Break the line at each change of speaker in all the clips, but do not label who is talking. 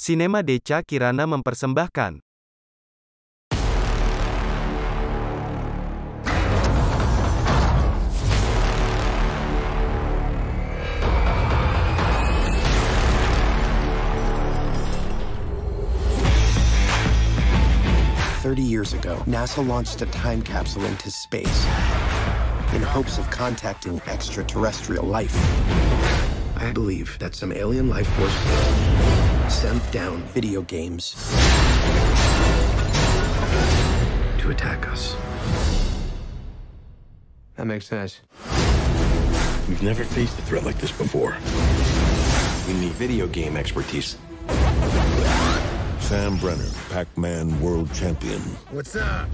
Sinema Decha Kirana mempersembahkan.
Thirty years ago, NASA launched a time capsule into space in hopes of contacting extraterrestrial life. I believe that some alien life force sent down video games to attack us.
That makes sense.
We've never faced a threat like this before.
We need video game expertise.
Sam Brenner, Pac-Man World Champion.
What's up?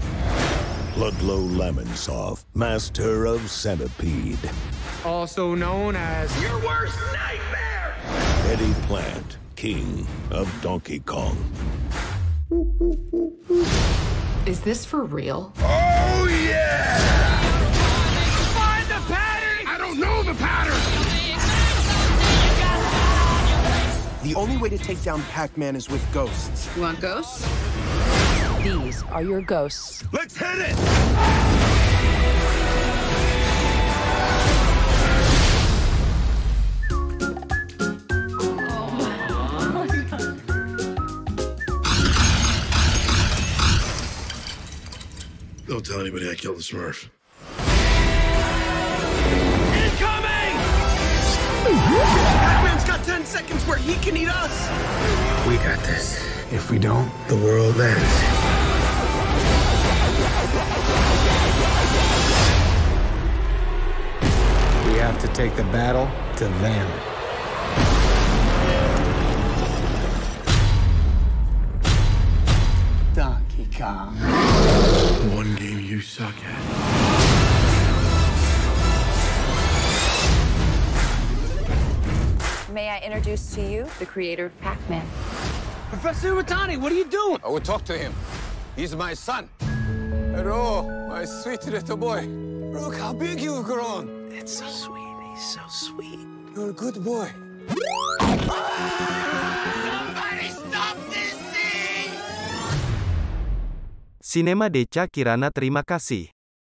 Ludlow Lamonsoff, Master of Centipede.
Also known as
Your worst nightmare!
Eddie Plant, King of Donkey Kong.
Is this for real?
Oh, yeah!
Find the pattern! I don't know the pattern!
The only way to take down Pac-Man is with ghosts.
You want ghosts? These are your ghosts.
Let's hit it!
Don't tell anybody I killed the Smurf.
Incoming! Pac-Man's got 10 seconds where he can eat us!
We got this. If we don't, the world ends. We have to take the battle to them. Donkey
One game you suck at.
May I introduce to you the creator of Pac-Man?
Professor Iwatani, what are you doing?
I will talk to him. He's my son. Hello, my sweet little boy. Look how big you've grown.
It's so sweet. He's so sweet.
You're a good boy. Ah!
Sinema Deca Kirana terima kasih.